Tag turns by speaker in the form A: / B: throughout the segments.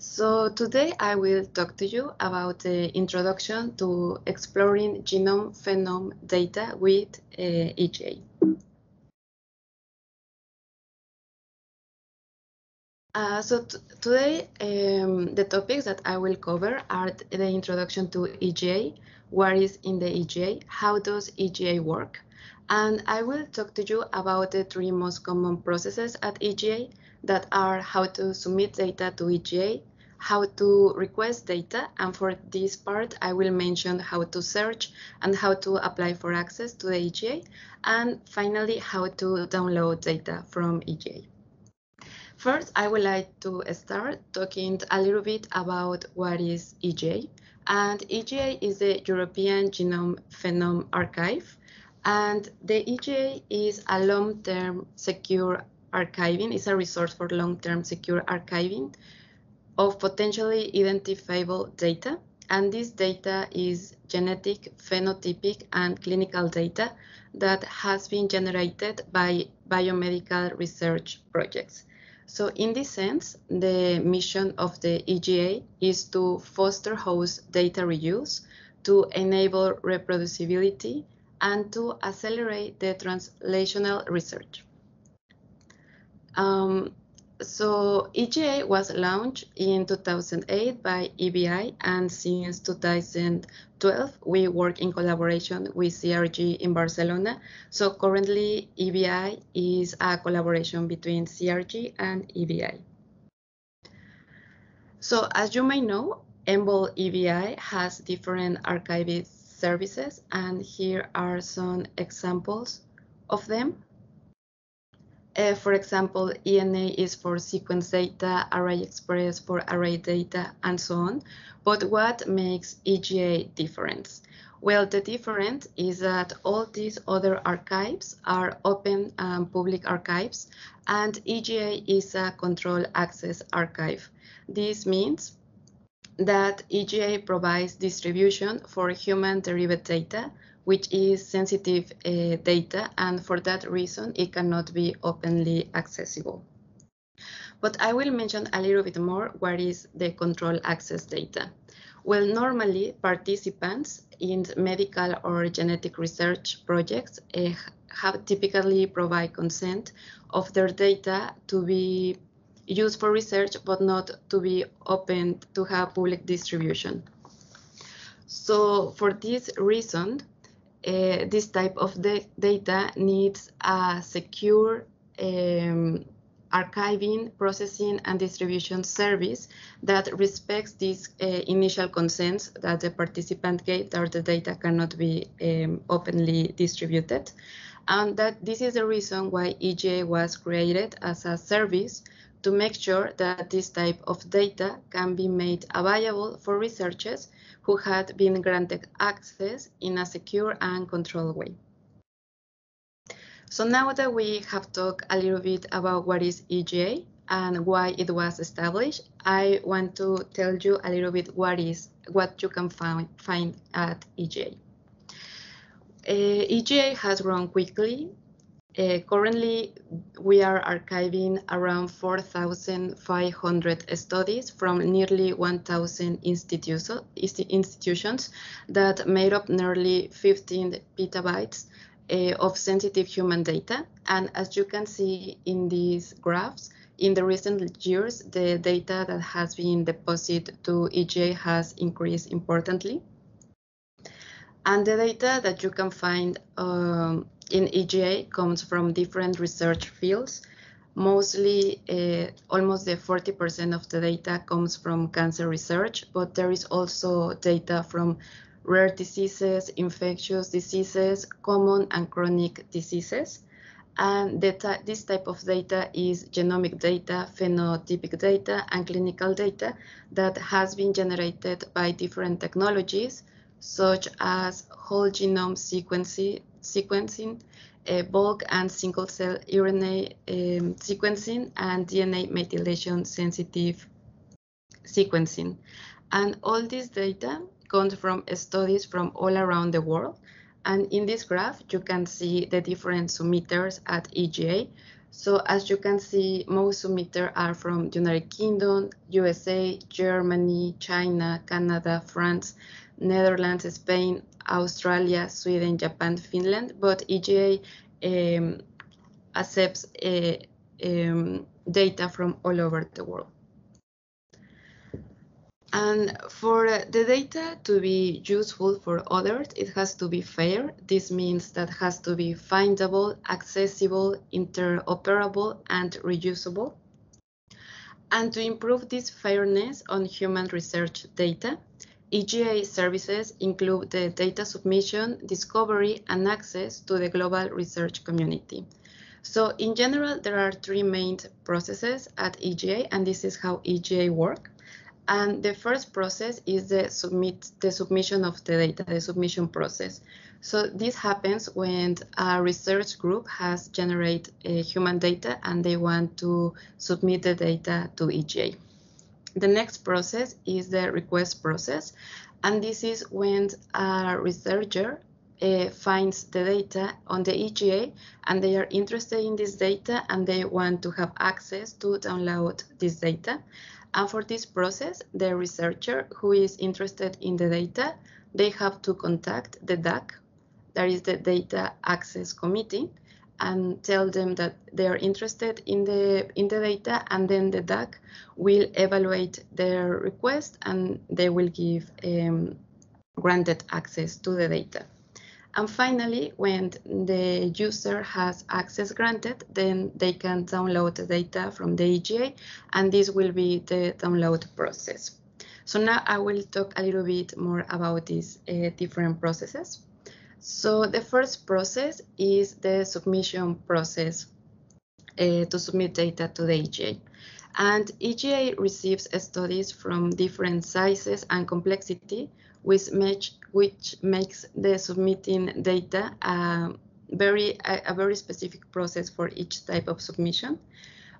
A: So today I will talk to you about the introduction to exploring genome phenome data with uh, EGA. Uh, so today um, the topics that I will cover are the introduction to EGA, what is in the EGA, how does EGA work, and I will talk to you about the three most common processes at EGA that are how to submit data to EGA, how to request data, and for this part, I will mention how to search and how to apply for access to the EGA, and finally, how to download data from EGA. First, I would like to start talking a little bit about what is EGA. And EGA is the European Genome Phenome Archive. And the EGA is a long-term secure archiving, is a resource for long-term secure archiving of potentially identifiable data. And this data is genetic, phenotypic, and clinical data that has been generated by biomedical research projects. So in this sense, the mission of the EGA is to foster host data reuse, to enable reproducibility, and to accelerate the translational research. Um, so EGA was launched in 2008 by EBI and since 2012 we work in collaboration with CRG in Barcelona. So currently EBI is a collaboration between CRG and EBI. So as you may know, EMBL EBI has different archivist services and here are some examples of them. Uh, for example, ENA is for sequence data, Array Express for array data, and so on. But what makes EGA different? Well, the difference is that all these other archives are open and public archives, and EGA is a control access archive. This means that EGA provides distribution for human-derived data, which is sensitive uh, data, and for that reason, it cannot be openly accessible. But I will mention a little bit more what is the control access data. Well, normally participants in medical or genetic research projects uh, have typically provide consent of their data to be used for research, but not to be open to have public distribution. So for this reason, uh, this type of data needs a secure um, archiving, processing, and distribution service that respects these uh, initial consents that the participant gave that the data cannot be um, openly distributed. And that this is the reason why EGA was created as a service to make sure that this type of data can be made available for researchers who had been granted access in a secure and controlled way. So now that we have talked a little bit about what is EGA and why it was established, I want to tell you a little bit what is what you can find, find at EGA. Uh, EGA has grown quickly uh, currently, we are archiving around 4,500 studies from nearly 1,000 institu institutions that made up nearly 15 petabytes uh, of sensitive human data. And as you can see in these graphs, in the recent years, the data that has been deposited to EGA has increased importantly. And the data that you can find um, in EGA comes from different research fields. Mostly, uh, almost the 40% of the data comes from cancer research, but there is also data from rare diseases, infectious diseases, common and chronic diseases. And this type of data is genomic data, phenotypic data, and clinical data that has been generated by different technologies, such as whole genome sequencing, sequencing, uh, bulk and single cell RNA um, sequencing, and DNA methylation sensitive sequencing. And all this data comes from studies from all around the world. And in this graph, you can see the different submitters at EGA. So as you can see, most submitters are from United Kingdom, USA, Germany, China, Canada, France, Netherlands, Spain, Australia, Sweden, Japan, Finland, but EGA um, accepts uh, um, data from all over the world. And for the data to be useful for others, it has to be fair. This means that has to be findable, accessible, interoperable, and reusable. And to improve this fairness on human research data, EGA services include the data submission, discovery, and access to the global research community. So in general, there are three main processes at EGA, and this is how EGA works. And the first process is the submit the submission of the data, the submission process. So this happens when a research group has generated uh, human data and they want to submit the data to EGA. The next process is the request process, and this is when a researcher uh, finds the data on the EGA and they are interested in this data and they want to have access to download this data. And for this process, the researcher who is interested in the data, they have to contact the DAC, that is the Data Access Committee, and tell them that they are interested in the in the data, and then the DAC will evaluate their request and they will give um, granted access to the data. And finally, when the user has access granted, then they can download the data from the EGA, and this will be the download process. So now I will talk a little bit more about these uh, different processes. So the first process is the submission process uh, to submit data to the EGA. And EGA receives studies from different sizes and complexity which, which makes the submitting data uh, very a, a, very specific process for each type of submission.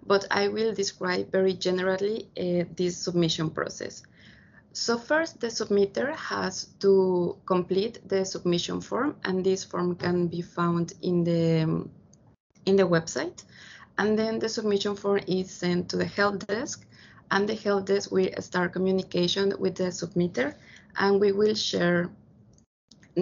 A: But I will describe very generally uh, this submission process. So first, the submitter has to complete the submission form, and this form can be found in the in the website. And then the submission form is sent to the help desk, and the help desk will start communication with the submitter and we will share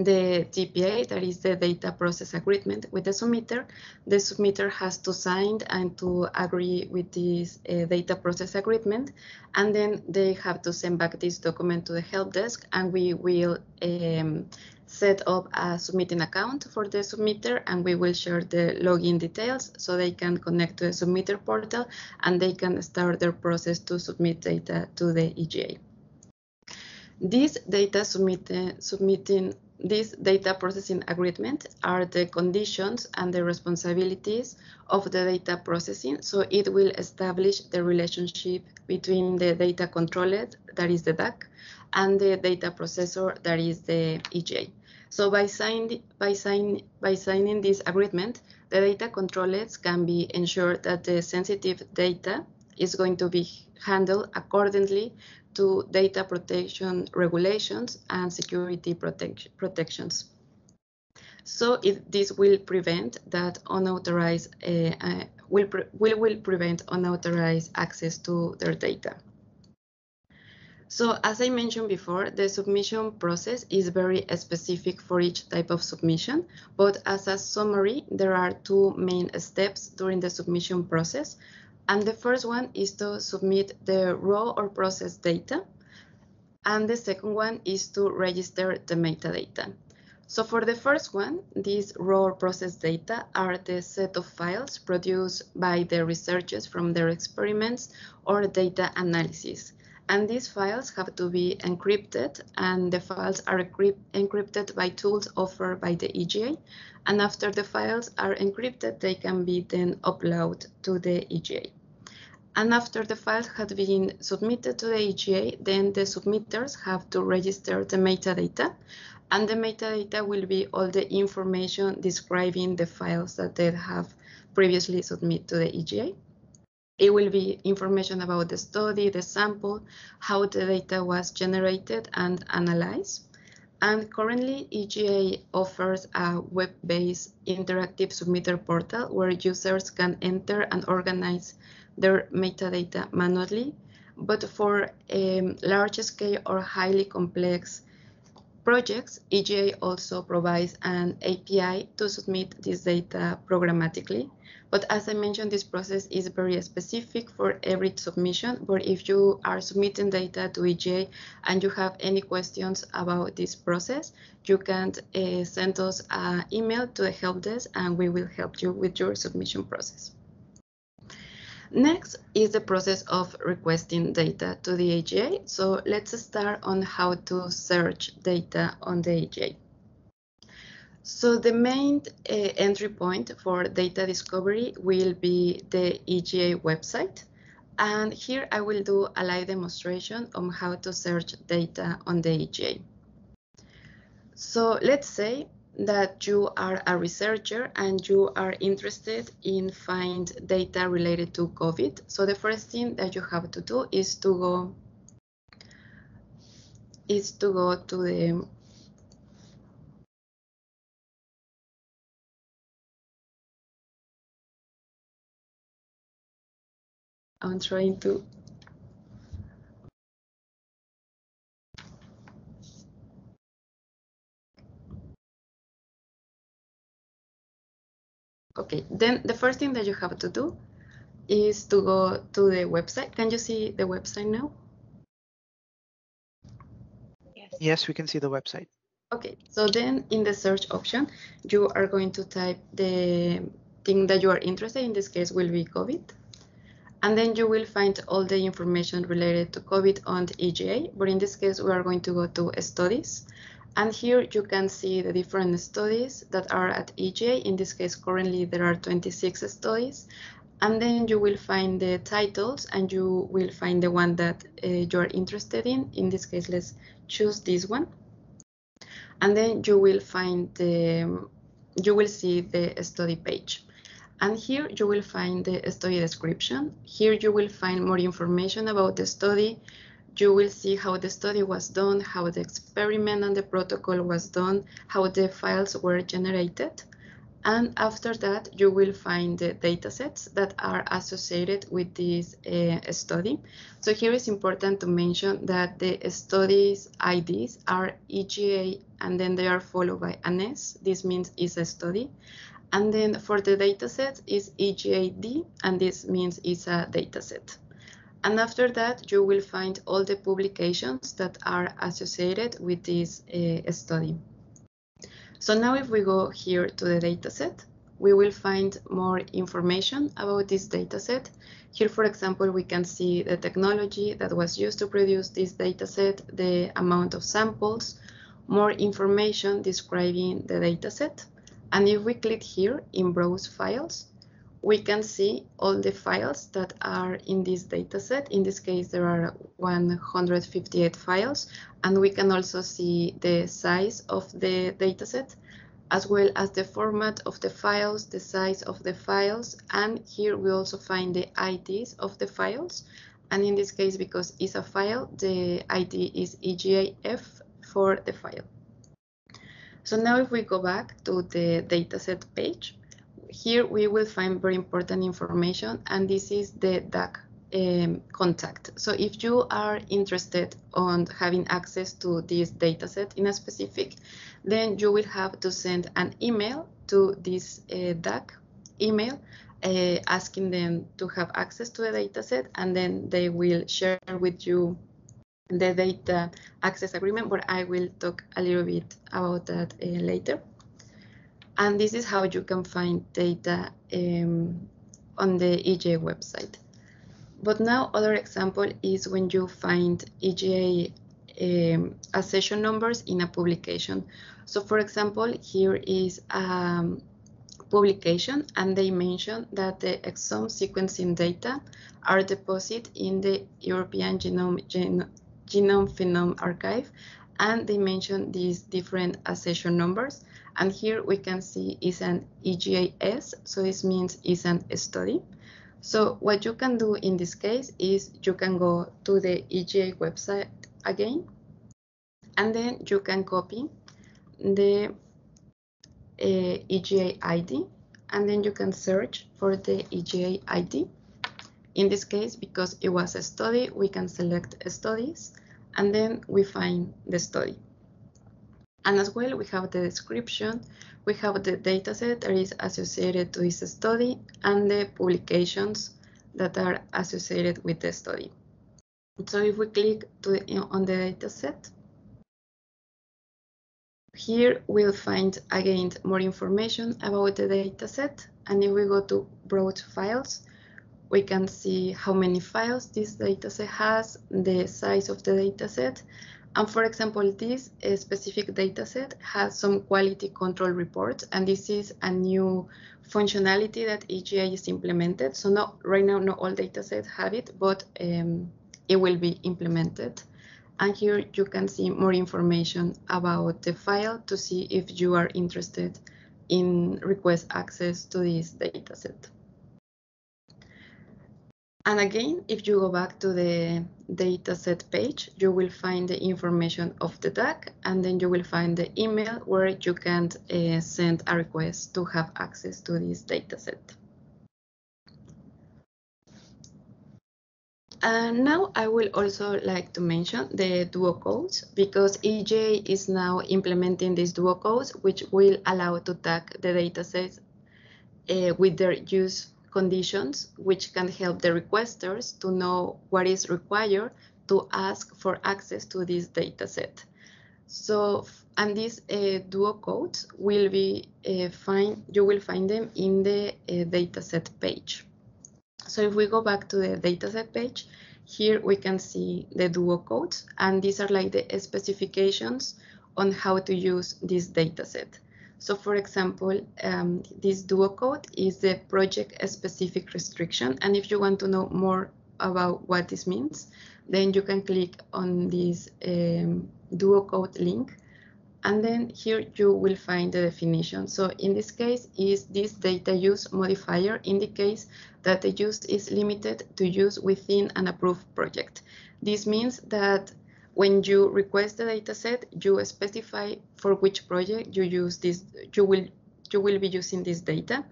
A: the DPA, that is the data process agreement with the submitter. The submitter has to sign and to agree with this uh, data process agreement, and then they have to send back this document to the help desk, and we will um, set up a submitting account for the submitter, and we will share the login details so they can connect to the submitter portal, and they can start their process to submit data to the EGA. This data submit, submitting this data processing agreement are the conditions and the responsibilities of the data processing. So it will establish the relationship between the data controller, that is the DAC, and the data processor, that is the EGA. So by, by, sign, by signing this agreement, the data controllers can be ensured that the sensitive data is going to be handled accordingly to data protection regulations and security protect protections. So it, this will prevent that unauthorized uh, uh, will, pre will will prevent unauthorized access to their data. So as I mentioned before, the submission process is very specific for each type of submission, but as a summary, there are two main steps during the submission process. And the first one is to submit the raw or processed data. And the second one is to register the metadata. So for the first one, these raw or processed data are the set of files produced by the researchers from their experiments or data analysis. And these files have to be encrypted and the files are encrypted by tools offered by the EGA. And after the files are encrypted, they can be then uploaded to the EGA. And after the files had been submitted to the EGA, then the submitters have to register the metadata. And the metadata will be all the information describing the files that they have previously submitted to the EGA. It will be information about the study, the sample, how the data was generated and analyzed. And currently, EGA offers a web-based interactive submitter portal where users can enter and organize their metadata manually. But for um, large scale or highly complex projects, EGA also provides an API to submit this data programmatically. But as I mentioned, this process is very specific for every submission. But if you are submitting data to EGA and you have any questions about this process, you can uh, send us an email to the help desk and we will help you with your submission process. Next is the process of requesting data to the EGA. So let's start on how to search data on the EGA. So the main uh, entry point for data discovery will be the EGA website. And here I will do a live demonstration on how to search data on the EGA. So let's say that you are a researcher and you are interested in find data related to COVID. So the first thing that you have to do is to go is to go to the I'm trying to Okay, then the first thing that you have to do is to go to the website. Can you see the website now?
B: Yes, yes we can see the website.
A: Okay, so then in the search option, you are going to type the thing that you are interested in. this case will be COVID. And then you will find all the information related to COVID on the EGA. But in this case, we are going to go to studies. And here you can see the different studies that are at EGA. In this case, currently there are 26 studies. And then you will find the titles and you will find the one that uh, you're interested in. In this case, let's choose this one. And then you will find the, you will see the study page. And here you will find the study description. Here you will find more information about the study, you will see how the study was done, how the experiment and the protocol was done, how the files were generated. And after that, you will find the datasets that are associated with this uh, study. So here is important to mention that the studies IDs are EGA and then they are followed by an S. This means it's a study. And then for the dataset is EGAD and this means it's a dataset. And after that, you will find all the publications that are associated with this uh, study. So now if we go here to the dataset, we will find more information about this dataset. Here, for example, we can see the technology that was used to produce this dataset, the amount of samples, more information describing the dataset. And if we click here in Browse Files, we can see all the files that are in this dataset. In this case, there are 158 files, and we can also see the size of the dataset, as well as the format of the files, the size of the files, and here we also find the IDs of the files. And in this case, because it's a file, the ID is EGAF for the file. So now if we go back to the dataset page, here we will find very important information and this is the DAC um, contact. So if you are interested on having access to this dataset in a specific, then you will have to send an email to this uh, DAC email uh, asking them to have access to the dataset and then they will share with you the data access agreement, but I will talk a little bit about that uh, later. And this is how you can find data um, on the EGA website. But now other example is when you find EGA um, accession numbers in a publication. So for example, here is a um, publication and they mention that the exome sequencing data are deposited in the European Genome, Gen Genome Phenome Archive and they mention these different accession numbers and here we can see is an EGAS, so this means it's an study. So what you can do in this case is you can go to the EGA website again, And then you can copy the uh, EGA ID and then you can search for the EGA ID. In this case, because it was a study, we can select studies and then we find the study. And as well, we have the description, we have the dataset that is associated to this study and the publications that are associated with the study. So if we click the, on the dataset, here we'll find again more information about the dataset. And if we go to Browse Files, we can see how many files this dataset has, the size of the dataset. And for example, this specific dataset has some quality control reports, and this is a new functionality that EGA is implemented. So not right now, not all datasets have it, but um, it will be implemented. And here you can see more information about the file to see if you are interested in request access to this dataset. And again, if you go back to the dataset page, you will find the information of the DAC, and then you will find the email where you can uh, send a request to have access to this dataset. And now I will also like to mention the Duo codes because EGA is now implementing these Duo codes, which will allow to tag the datasets uh, with their use conditions, which can help the requesters to know what is required to ask for access to this dataset. So, and these uh, Duo codes will be uh, find, you will find them in the uh, dataset page. So if we go back to the dataset page, here we can see the Duo codes, and these are like the specifications on how to use this dataset. So for example, um, this Duo code is the project-specific restriction, and if you want to know more about what this means, then you can click on this um, Duo code link, and then here you will find the definition. So in this case, is this data use modifier indicates that the use is limited to use within an approved project. This means that when you request the dataset, you specify for which project you use this, you will, you will be using this data.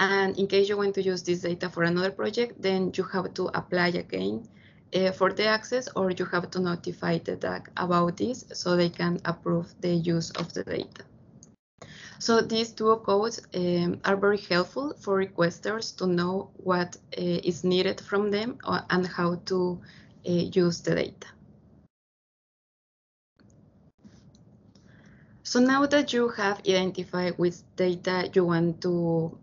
A: And in case you want to use this data for another project, then you have to apply again uh, for the access or you have to notify the DAC about this so they can approve the use of the data. So these Duo codes um, are very helpful for requesters to know what uh, is needed from them uh, and how to uh, use the data. So now that you have identified which data you want to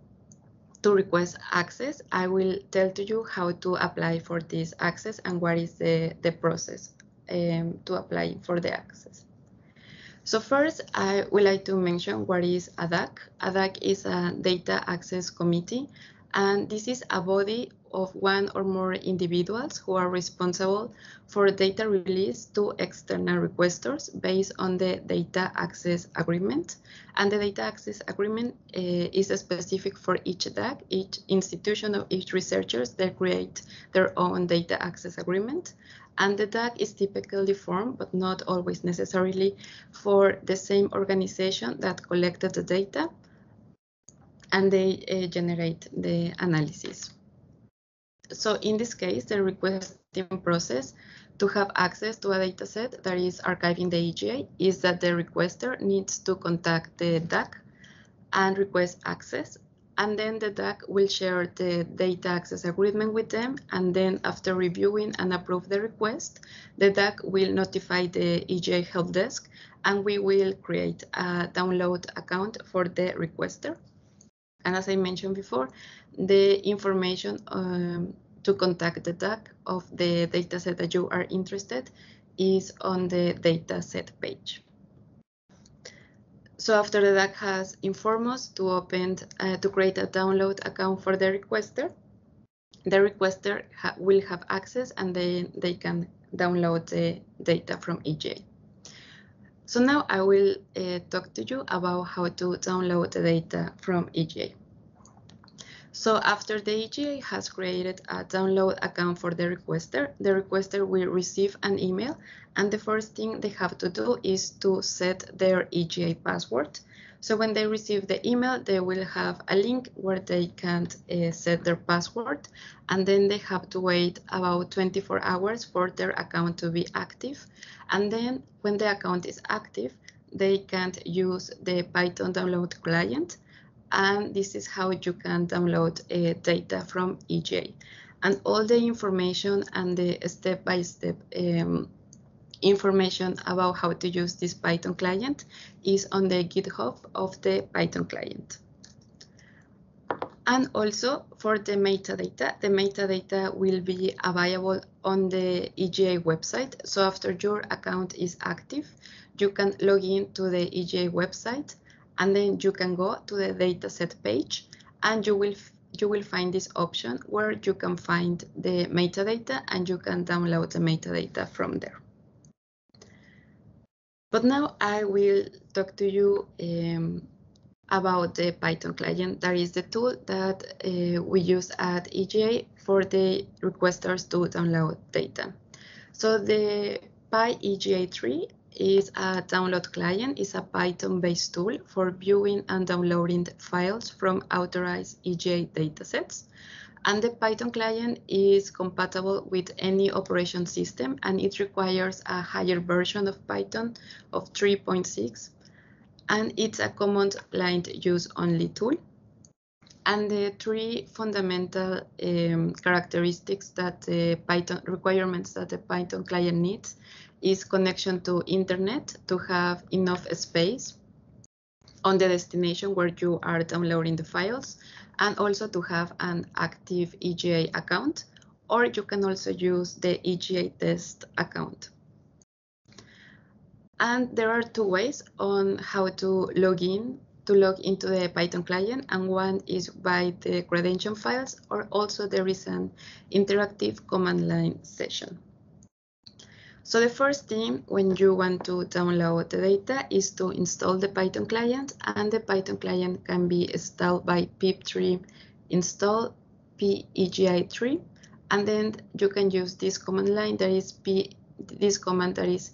A: to request access, I will tell to you how to apply for this access and what is the, the process um, to apply for the access. So first, I would like to mention what is a DAC. ADAC is a Data Access Committee, and this is a body of one or more individuals who are responsible for data release to external requesters based on the data access agreement. And the data access agreement uh, is specific for each DAC, each institution or each researchers they create their own data access agreement. And the DAC is typically formed, but not always necessarily, for the same organization that collected the data and they uh, generate the analysis so in this case, the requesting process to have access to a dataset that is archived in the EGA is that the requester needs to contact the DAC and request access. And then the DAC will share the data access agreement with them. And then after reviewing and approve the request, the DAC will notify the EGA help desk and we will create a download account for the requester. And as I mentioned before, the information um, to contact the DAC of the dataset that you are interested is on the dataset page. So after the DAC has informed us to open, uh, to create a download account for the requester, the requester ha will have access and then they can download the data from EGA. So now I will uh, talk to you about how to download the data from EGA. So after the EGA has created a download account for the requester, the requester will receive an email and the first thing they have to do is to set their EGA password. So when they receive the email, they will have a link where they can uh, set their password and then they have to wait about 24 hours for their account to be active. And then when the account is active, they can use the Python download client and this is how you can download uh, data from EGA. And all the information and the step-by-step -step, um, information about how to use this Python client is on the GitHub of the Python client. And also for the metadata, the metadata will be available on the EGA website. So after your account is active, you can log in to the EGA website and then you can go to the dataset page and you will you will find this option where you can find the metadata and you can download the metadata from there. But now I will talk to you um, about the Python client. That is the tool that uh, we use at EGA for the requesters to download data. So the PyEGA3 is a download client, is a Python-based tool for viewing and downloading files from authorized EGA datasets. And the Python client is compatible with any operation system and it requires a higher version of Python of 3.6. And it's a command line use only tool. And the three fundamental um, characteristics that the Python requirements that the Python client needs is connection to internet to have enough space on the destination where you are downloading the files and also to have an active EGA account or you can also use the EGA test account. And there are two ways on how to log in to log into the Python client and one is by the credential files or also there is an interactive command line session. So the first thing when you want to download the data is to install the Python client and the Python client can be installed by pip3 install pyega3 and then you can use this command line that is p this command that is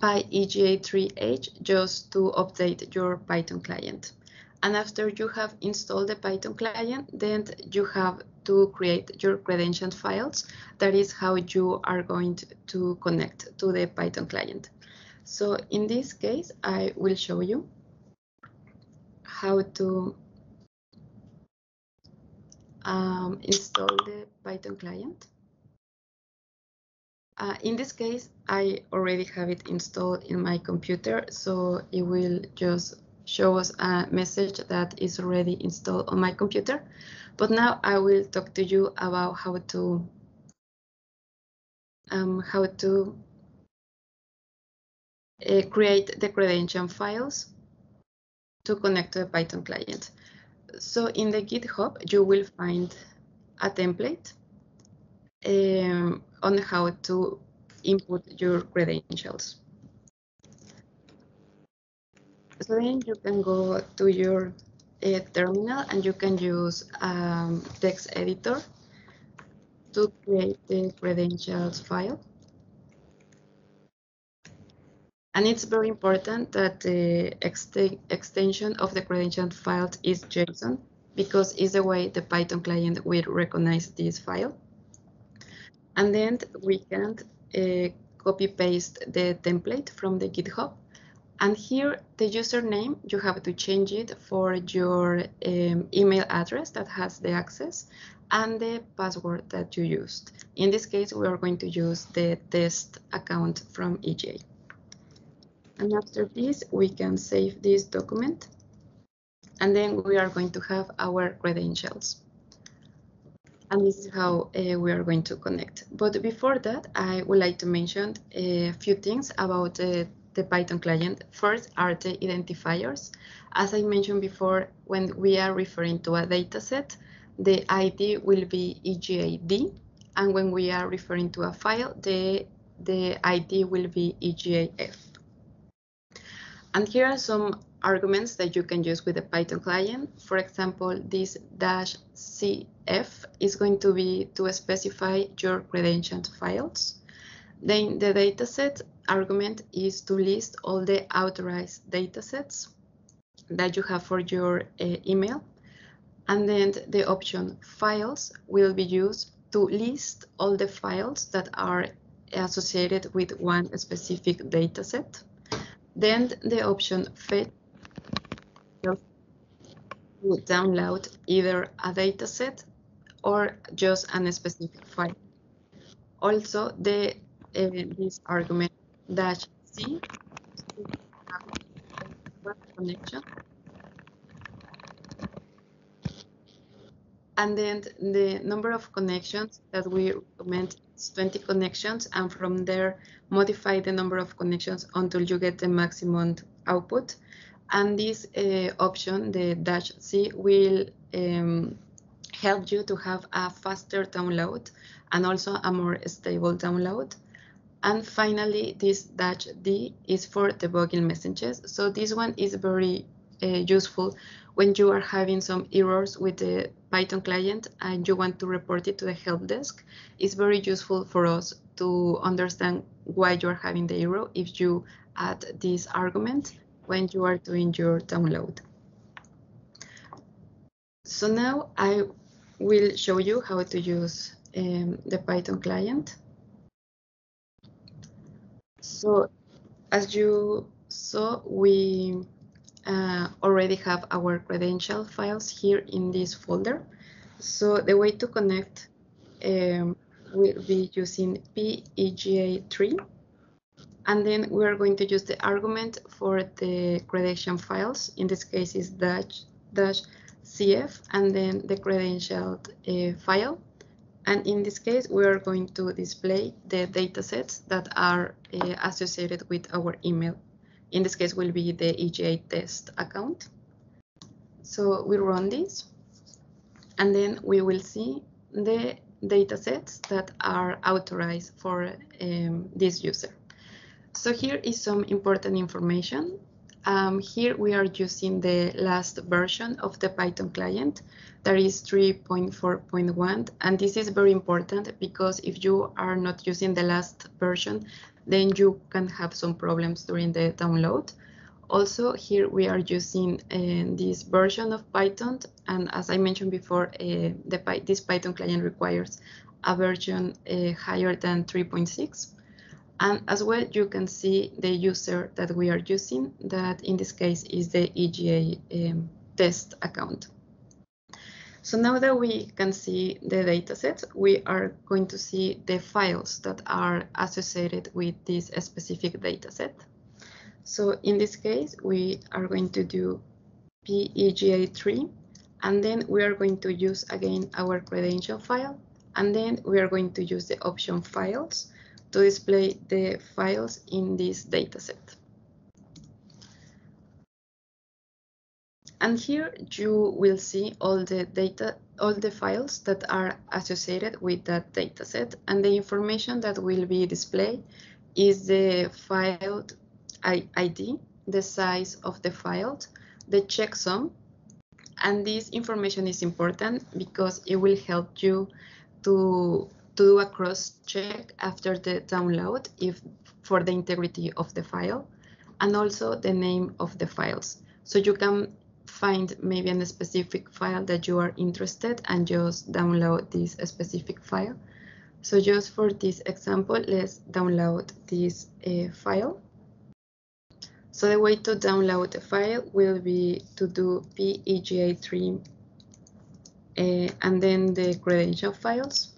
A: pyega3h just to update your Python client. And after you have installed the Python client, then you have to create your credential files. That is how you are going to connect to the Python client. So in this case, I will show you how to um, install the Python client. Uh, in this case, I already have it installed in my computer, so it will just show us a message that is already installed on my computer. But now I will talk to you about how to um, how to uh, create the credential files to connect to the Python client. So in the GitHub, you will find a template um, on how to input your credentials. So then you can go to your uh, terminal and you can use um, text editor to create the credentials file. And it's very important that the ext extension of the credential file is JSON because it's the way the Python client will recognize this file. And then we can uh, copy paste the template from the GitHub and here, the username, you have to change it for your um, email address that has the access and the password that you used. In this case, we are going to use the test account from EGA. And after this, we can save this document. And then we are going to have our credentials. And this is how uh, we are going to connect. But before that, I would like to mention a few things about the the Python client. First are the identifiers. As I mentioned before, when we are referring to a dataset, the ID will be EGAD, and when we are referring to a file, the, the ID will be EGAF. And here are some arguments that you can use with the Python client. For example, this dash CF is going to be to specify your credentialed files. Then the dataset argument is to list all the authorized datasets that you have for your uh, email. And then the option files will be used to list all the files that are associated with one specific dataset. Then the option fetch will download either a dataset or just a specific file. Also, the uh, this argument dash c. Connection and then the number of connections that we recommend is 20 connections and from there modify the number of connections until you get the maximum output. And this uh, option the dash c will um, help you to have a faster download and also a more stable download and finally this dash d is for debugging messages so this one is very uh, useful when you are having some errors with the Python client and you want to report it to the help desk, it's very useful for us to understand why you are having the error if you add this argument when you are doing your download. So now I will show you how to use um, the Python client. So as you saw, we uh, already have our credential files here in this folder. So the way to connect um, will be using PyEGA3. And then we are going to use the argument for the credential files. In this case is dash, dash CF and then the credentialed uh, file. And in this case, we are going to display the datasets that are uh, associated with our email in this case will be the EGA test account. So we run this and then we will see the data sets that are authorized for um, this user. So here is some important information. Um, here we are using the last version of the Python client that is 3.4.1 and this is very important because if you are not using the last version then you can have some problems during the download. Also, here we are using uh, this version of Python, and as I mentioned before, uh, the, this Python client requires a version uh, higher than 3.6. And as well, you can see the user that we are using, that in this case is the EGA um, test account. So now that we can see the datasets, we are going to see the files that are associated with this specific dataset. So in this case, we are going to do PyEGA3, and then we are going to use again our credential file, and then we are going to use the option files to display the files in this dataset. And here you will see all the data, all the files that are associated with that dataset. And the information that will be displayed is the file ID, the size of the file, the checksum. And this information is important because it will help you to, to do a cross check after the download if for the integrity of the file and also the name of the files. So you can find maybe a specific file that you are interested and just download this specific file. So just for this example, let's download this uh, file. So the way to download the file will be to do PyEGA3 uh, and then the credential files.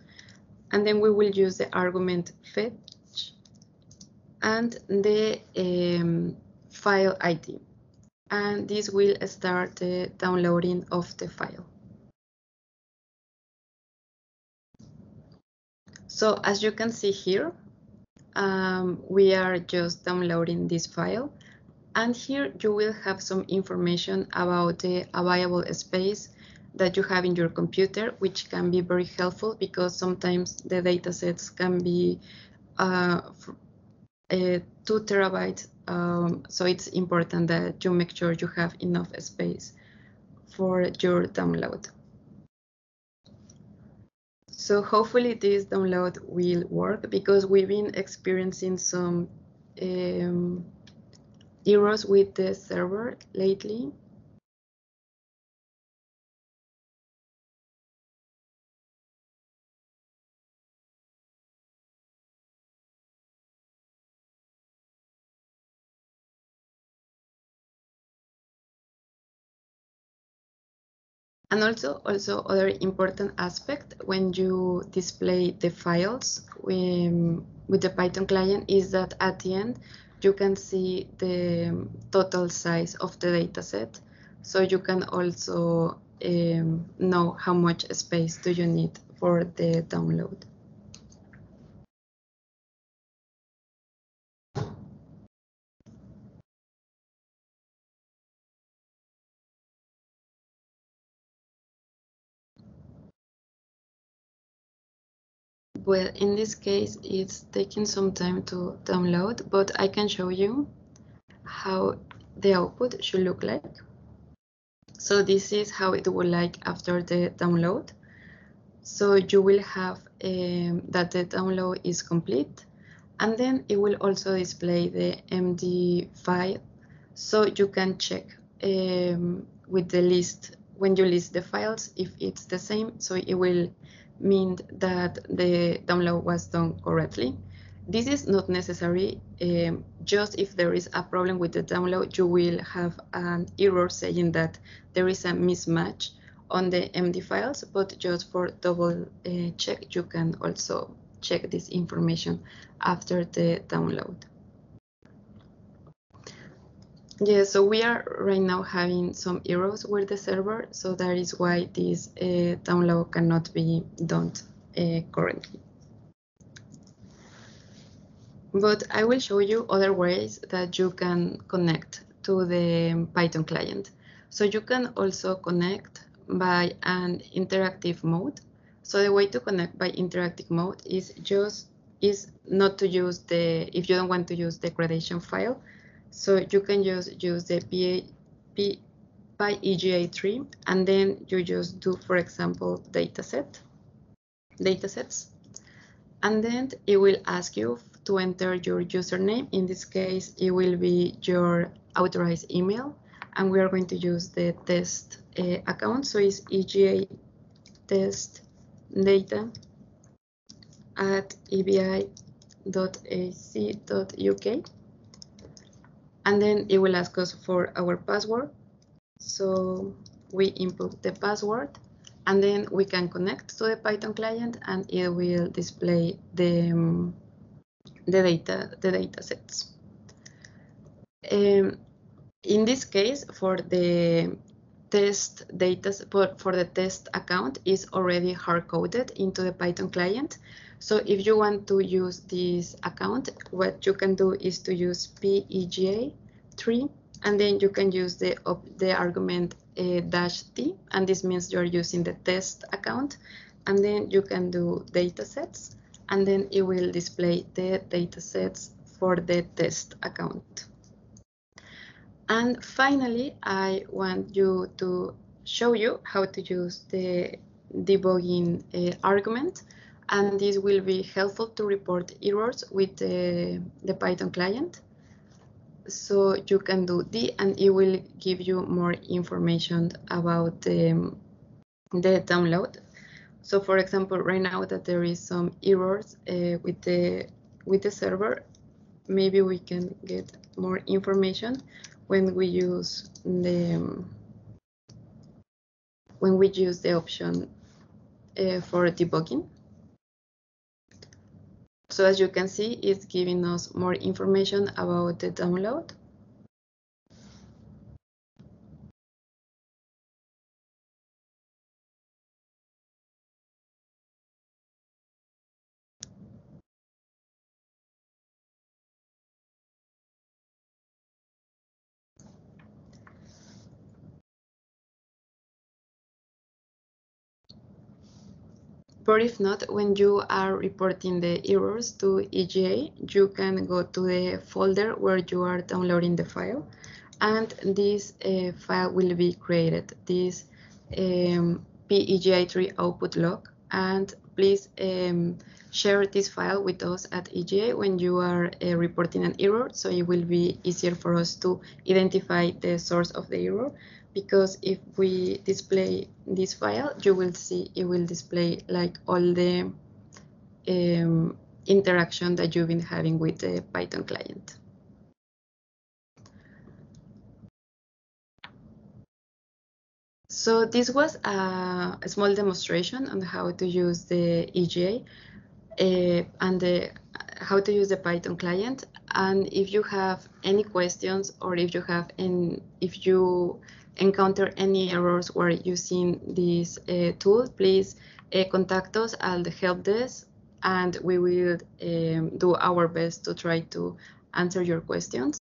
A: And then we will use the argument fetch and the um, file ID and this will start the downloading of the file. So as you can see here, um, we are just downloading this file and here you will have some information about the available space that you have in your computer, which can be very helpful because sometimes the datasets can be uh, uh, two terabytes um, so it's important that you make sure you have enough space for your download. So hopefully this download will work because we've been experiencing some um, errors with the server lately. And also, also other important aspect when you display the files with, with the Python client is that at the end, you can see the total size of the dataset. So you can also um, know how much space do you need for the download. Well, in this case, it's taking some time to download, but I can show you how the output should look like. So this is how it will like after the download. So you will have um, that the download is complete and then it will also display the MD file so you can check um, with the list when you list the files if it's the same so it will mean that the download was done correctly. This is not necessary. Um, just if there is a problem with the download, you will have an error saying that there is a mismatch on the MD files, but just for double uh, check, you can also check this information after the download. Yeah, so we are right now having some errors with the server, so that is why this uh, download cannot be done uh, currently. But I will show you other ways that you can connect to the Python client. So you can also connect by an interactive mode. So the way to connect by interactive mode is just is not to use the if you don't want to use the gradation file, so you can just use the PA, P, PyEGA3 and then you just do, for example, dataset, datasets. And then it will ask you to enter your username. In this case, it will be your authorized email. And we are going to use the test uh, account. So it's EGA test data at ebi.ac.uk and then it will ask us for our password. So we input the password and then we can connect to the Python client and it will display the, um, the data the data sets. Um, in this case, for the test data for, for the test account is already hard coded into the Python client. So if you want to use this account, what you can do is to use PyEGA3 and then you can use the, the argument uh, dash T and this means you're using the test account and then you can do data sets and then it will display the data sets for the test account. And finally, I want you to show you how to use the debugging uh, argument and this will be helpful to report errors with the, the Python client. So you can do D and it will give you more information about the, the download. So for example, right now that there is some errors uh, with the with the server, maybe we can get more information when we use the when we use the option uh, for debugging. So as you can see, it's giving us more information about the download. But if not, when you are reporting the errors to EGA, you can go to the folder where you are downloading the file, and this uh, file will be created, this um, PyEGA3 output log, and please um, share this file with us at EGA when you are uh, reporting an error, so it will be easier for us to identify the source of the error because if we display this file, you will see it will display like all the um, interaction that you've been having with the Python client. So this was a, a, small demonstration on how to use the EGA uh, and the, how to use the Python client. And if you have any questions or if you have in, if you encounter any errors while using this uh, tool, please uh, contact us at the help desk and we will um, do our best to try to answer your questions.